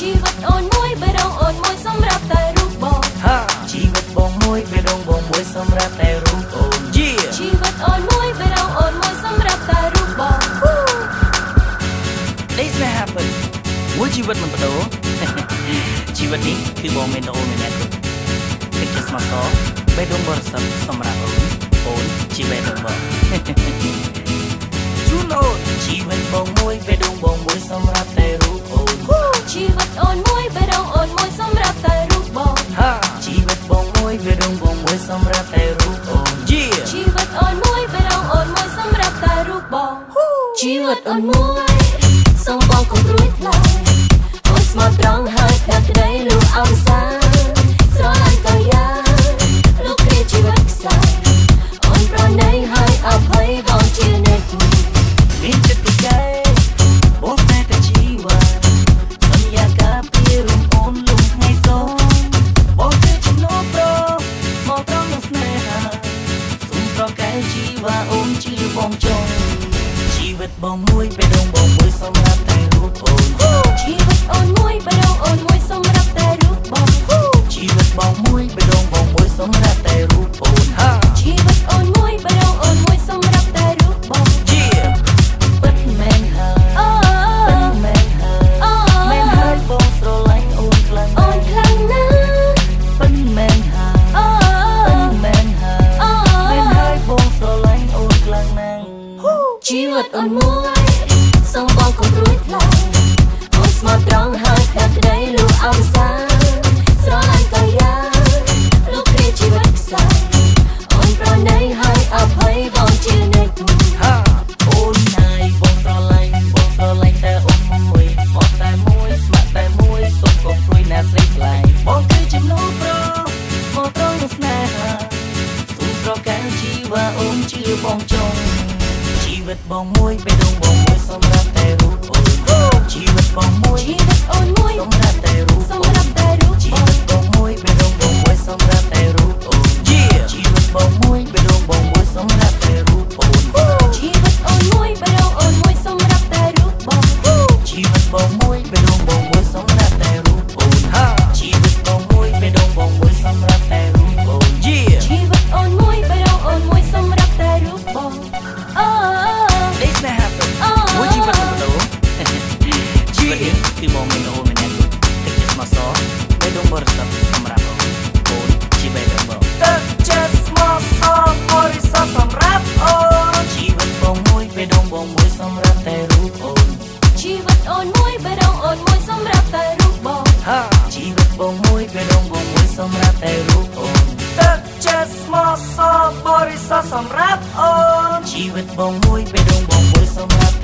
ជីវិតអូនមួយបេះដូងអូនមួយសម្រាប់តែរូបបងជីវិតបងមួយបេះដូងបងមួយសម្រាប់តែរូបអូនជីវិតអូនមួយបេះដូងអូនមួយសម្រាប់តែរូបបង This may happen មួយជីវិតមិនបដូរជីវិតនេះគឺបងមានអូនម្នាក់ទេគេស្មោះសរបេះដូងបរិសុទ្ធសម្រាប់អូនអូនជីវិតរបស់ជូនអូនជីវិតបងមួយបេះដូងបងមួយសម្រាប់តែ ជីវិតអូនមួយសូមបងកុំរួចឡើយអូនស្មោះត្រង់ហើយផ្ដាច់ក្តីលុះអង្សា បងមួយបេះដូងបងមួយសម្រាប់តែរូបអូន អូនមួយសូមបងកុំរួចឡើយអូនស្មោះត្រង់ហើយផ្ដាច់ក្តីលុះអង្សាស្រឡាញ់ក៏យ៉ាងលោកគ្រាជីវិតខ្សែអូនប្រណីហើយអភ័យបងជានិច្ចហាអូនណាយបងស្រឡាញ់បងស្រឡាញ់តែអូនមួយស្មោះតែមួយស្ម័គ្រតែមួយសូមកុំព្រួយណាស្រីខ្លាញ់បងគឺចំណូលប្រស្មោះត្រង់នឹងស្នេហាសូមប្រកាន់ជីវ៉ាអូនជាបងចង់ជី វិតបងមួយបេះដូងបងមួយសម្រាប់តែរូបអូនជីវិតបងមួយជីវិតអូនមួយសម្រាប់តែរូបសម្រាប់តែរូបជីបងវិតបងមួយបេះដូងបងមួយសម្រាប់តែរូបអូន Yeah ជីវិតបងមួយបេះដូងបងមួយសម្រាប់តែរូបអូនជីវិតអូនមួយបេះដូងអូនមួយសម្រាប់តែរូបបងជីវិតបងមួយបេះដូងបងមួយសម្រាប់តែរូបអូនហា របេះដូងបរិសុទ្ធសម្រាប់អូនអូនជាបេះដូងបងទឹកចិត្តស្មោះសរបរិសុទ្ធសម្រាប់អូនជីវិតបងមួយបេះដូងបងមួយសម្រាប់តែរូបអូនជីវិតអូនមួយបេះដូងអូនមួយសម្រាប់តែរូបបងហាជីវិតបងមួយបេះដូងបងមួយសម្រាប់តែរូបអូនទឹកចិត្តស្មោះសរបរិសុទ្ធសម្រាប់អូនជីវិតបងមួយបេះដូងបងមួយសម្រាប់